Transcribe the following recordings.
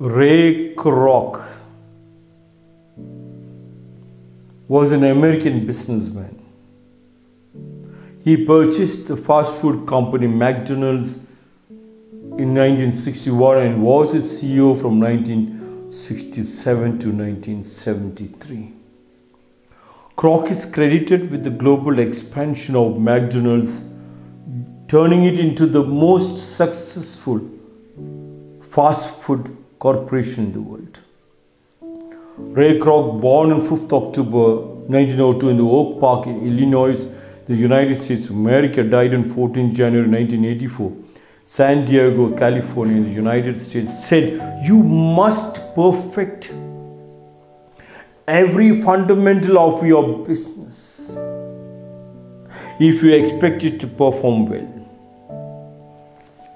Ray Kroc was an American businessman. He purchased the fast food company McDonald's in 1961 and was its CEO from 1967 to 1973. Kroc is credited with the global expansion of McDonald's, turning it into the most successful fast food corporation in the world. Ray Kroc, born on 5th October 1902 in the Oak Park in Illinois, the United States of America, died on 14 January 1984. San Diego, California, in the United States, said, You must perfect every fundamental of your business if you expect it to perform well.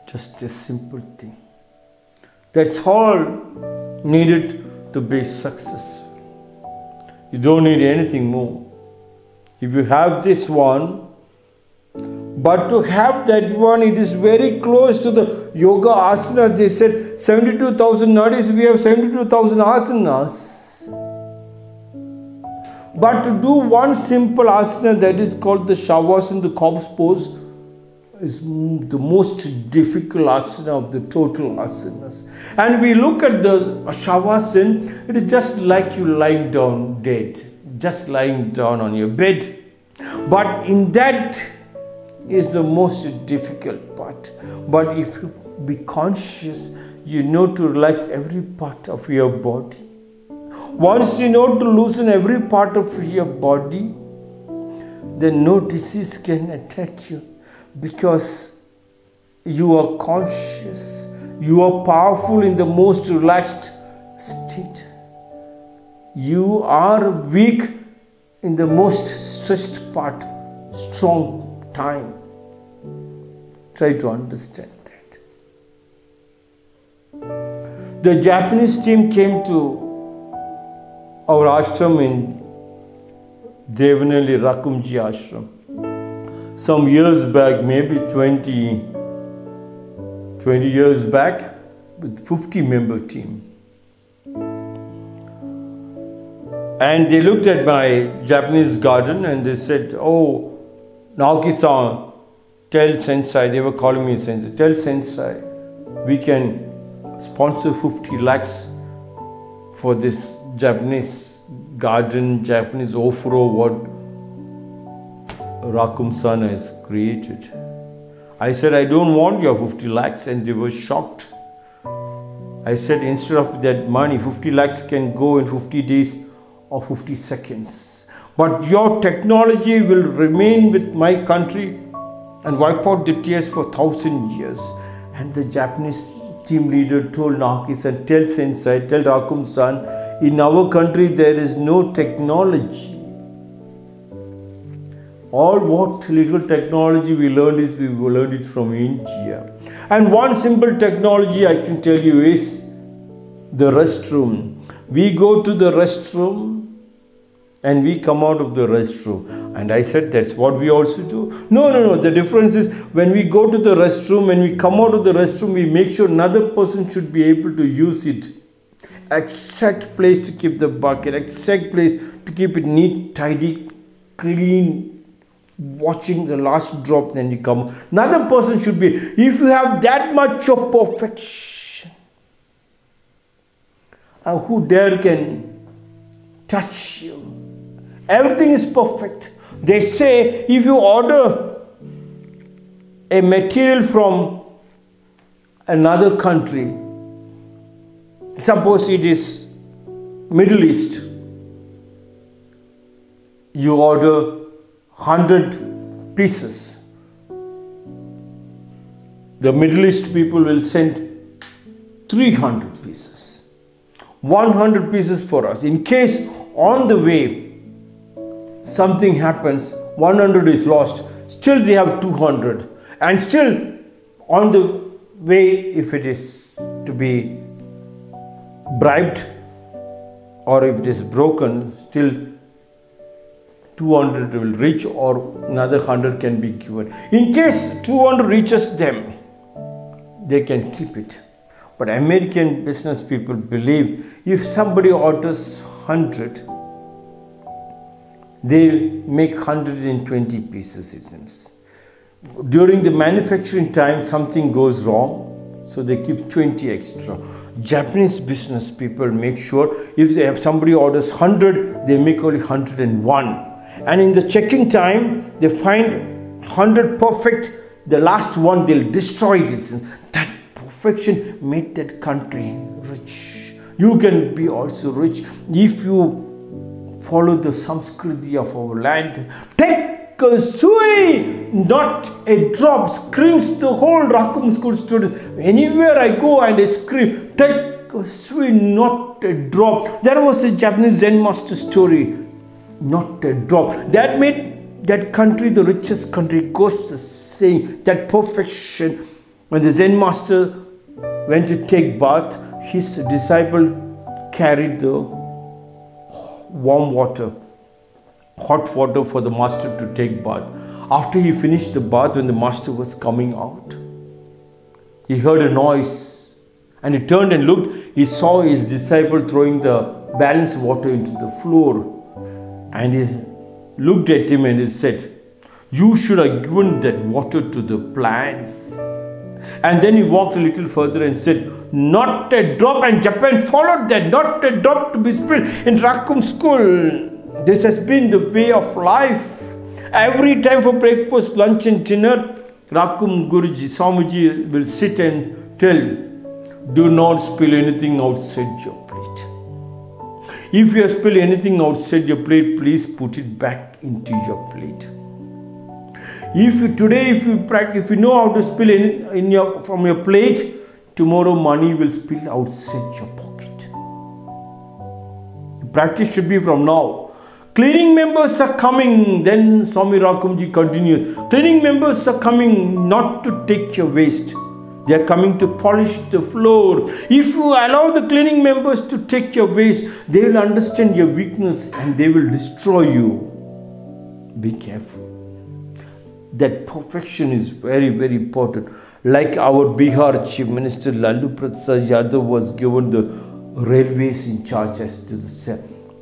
Just a simple thing. That's all needed to be successful. You don't need anything more. If you have this one, but to have that one, it is very close to the yoga asanas. They said 72,000 nowadays, we have 72,000 asanas. But to do one simple asana that is called the shavasana, the corpse pose, is the most difficult asana of the total asanas. And we look at the shavasana, it is just like you lying down dead, just lying down on your bed. But in that is the most difficult part. But if you be conscious, you know to relax every part of your body. Once you know to loosen every part of your body, then no disease can attack you because you are conscious, you are powerful in the most relaxed state. You are weak in the most stressed part, strong time. Try to understand that. The Japanese team came to our ashram in Devanali Rakumji ashram some years back, maybe 20, 20 years back, with 50 member team. And they looked at my Japanese garden and they said, Oh, Naoki-san, tell Sensei, they were calling me Sensei, tell Sensei, we can sponsor 50 lakhs for this Japanese garden, Japanese ofuro, what Rakum-san has created. I said, I don't want your 50 lakhs, and they were shocked. I said, instead of that money, 50 lakhs can go in 50 days or 50 seconds. But your technology will remain with my country and wipe out the tears for thousand years. And the Japanese team leader told Naoki-san, tell Sensei, tell Rakum-san, in our country there is no technology all what little technology we learned is we learned it from India. And one simple technology I can tell you is the restroom. We go to the restroom and we come out of the restroom. And I said, that's what we also do. No, no, no. The difference is when we go to the restroom and we come out of the restroom, we make sure another person should be able to use it. Exact place to keep the bucket, exact place to keep it neat, tidy, clean, watching the last drop then you come. Another person should be if you have that much of perfection uh, who dare can touch you? Everything is perfect. They say if you order a material from another country suppose it is middle east you order 100 pieces. The Middle East people will send 300 pieces. 100 pieces for us. In case on the way something happens, 100 is lost, still they have 200. And still on the way, if it is to be bribed or if it is broken, still 200 will reach or another 100 can be given. In case 200 reaches them, they can keep it. But American business people believe if somebody orders 100, they make 120 pieces, it seems. During the manufacturing time, something goes wrong, so they keep 20 extra. Japanese business people make sure if they have somebody orders 100, they make only 101. And in the checking time, they find 100 perfect, the last one they'll destroy it. That perfection made that country rich. You can be also rich if you follow the Samskriti of our land. Take a sway, not a drop, screams the whole Rakum school student. Anywhere I go and I scream, take a sway, not a drop. There was a Japanese Zen master story, not a drop. That made that country the richest country. Goes to saying that perfection. When the Zen master went to take bath, his disciple carried the warm water hot water for the master to take bath. After he finished the bath, when the master was coming out, he heard a noise and he turned and looked. He saw his disciple throwing the balanced water into the floor. And he looked at him and he said, You should have given that water to the plants. And then he walked a little further and said, Not a drop. And Japan followed that, not a drop to be spilled in Rakum school. This has been the way of life. Every time for breakfast, lunch, and dinner, Rakum Guruji, Swamiji will sit and tell, do not spill anything outside plate. If you spill anything outside your plate, please put it back into your plate. If you, today, if you practice, if you know how to spill in, in your from your plate, tomorrow money will spill outside your pocket. The practice should be from now. Cleaning members are coming, then Swami Rakumji continues. Cleaning members are coming not to take your waste. They are coming to polish the floor. If you allow the cleaning members to take your waste, they will understand your weakness and they will destroy you. Be careful. That perfection is very, very important. Like our Bihar Chief Minister Lalu Prasad Yadav was given the railways in charge as to the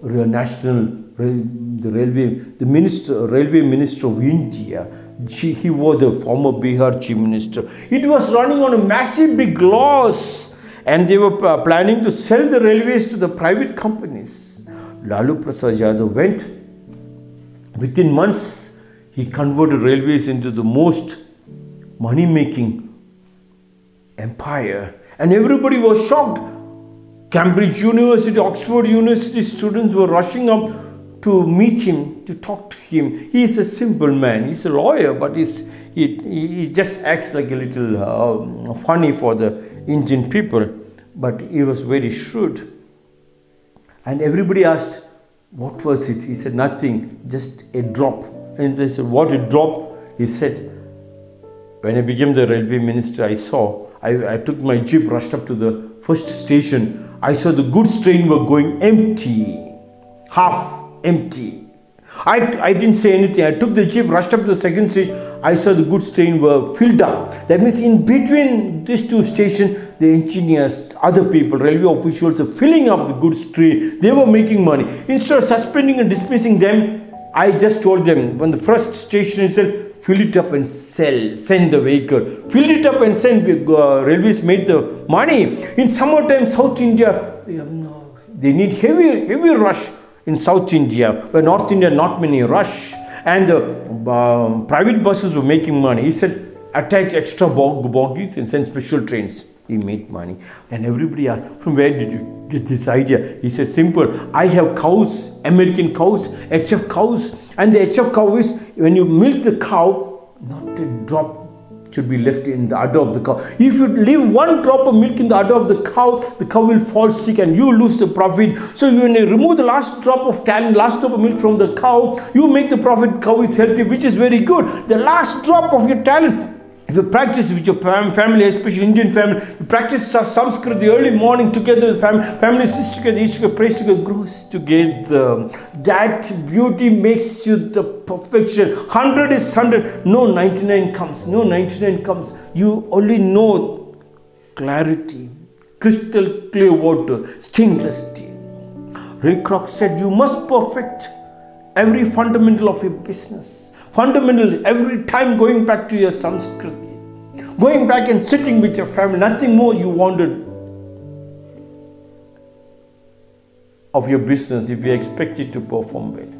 national the railway, the minister, railway minister of India. She, he was the former Bihar chief minister. It was running on a massive big loss, and they were uh, planning to sell the railways to the private companies. Lalu Prasad Yadav went. Within months, he converted railways into the most money-making empire, and everybody was shocked. Cambridge University, Oxford University students were rushing up to meet him, to talk to him. He is a simple man. He's a lawyer, but he's, he, he just acts like a little uh, funny for the Indian people. But he was very shrewd. And everybody asked, What was it? He said, Nothing, just a drop. And they said, What a drop? He said, When I became the railway minister, I saw, I, I took my jeep, rushed up to the first station. I saw the goods train were going empty, half empty. I, I didn't say anything. I took the jeep, rushed up to the second stage. I saw the goods train were filled up. That means in between these two stations, the engineers, other people, railway officials are filling up the goods train. They were making money. Instead of suspending and dismissing them, I just told them when the first station itself, fill it up and sell, send the vehicle. Fill it up and send. Uh, railways made the money. In summertime, South India, they need heavy, heavy rush in South India, where North India not many rush, and uh, private buses were making money. He said, attach extra bog bogies and send special trains. He made money. And everybody asked, from where did you get this idea? He said, simple. I have cows, American cows, HF cows. And the HF cow is, when you milk the cow, not a drop should be left in the udder of the cow. If you leave one drop of milk in the udder of the cow, the cow will fall sick and you lose the profit. So when you remove the last drop of talent, last drop of milk from the cow, you make the profit. Cow is healthy, which is very good. The last drop of your talent if you practice with your family, especially Indian family, you practice Sanskrit the early morning together with family, family sits together, each together, prays together, grows together. That beauty makes you the perfection. 100 is 100. No 99 comes. No 99 comes. You only know clarity, crystal clear water, stainless steel. Ray Kroc said, You must perfect every fundamental of your business. Fundamental, every time going back to your Sanskriti, going back and sitting with your family, nothing more you wanted of your business if you expect it to perform well.